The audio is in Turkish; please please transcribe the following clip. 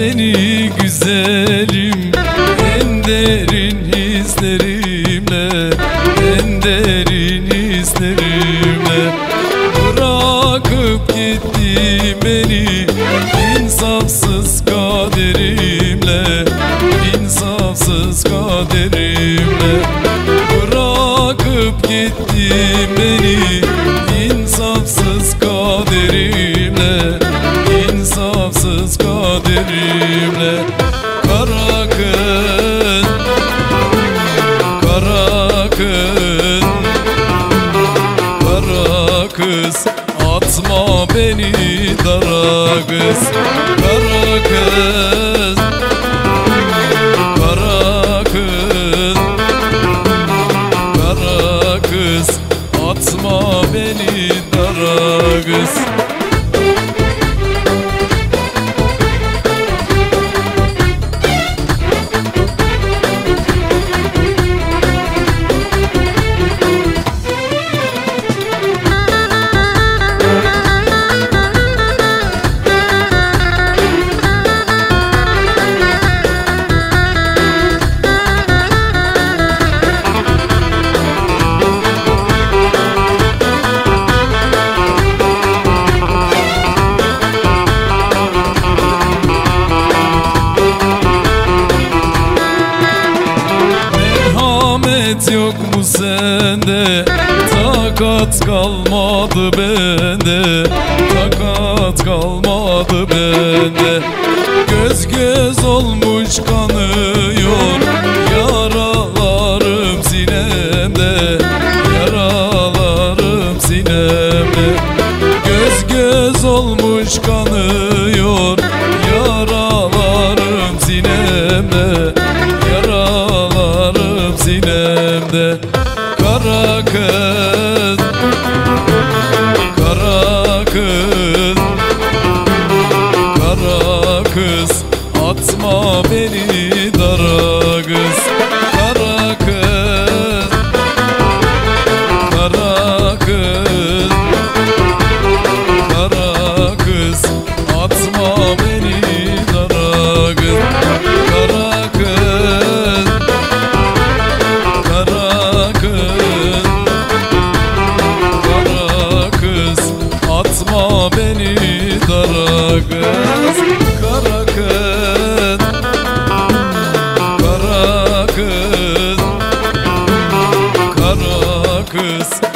seni güzelim. En derin hislerimle En derin hislerimle Bırakıp gitti beni. İnsafsız kaderimle İnsafsız kaderimle Bırakıp gitti beni kaderimle Kara kız Kara beni dara kız Kara kız Kara beni dara Merhamet yok mu sende? Takat kalmadı bende. Takat kalmadı bende. Göz göz olmuş kanıyor Yaralarım sinemde. Yaralarım sinemde. Göz göz olmuş kanıyor Yaralarım sinemde Bırakma beni dara kız. kız.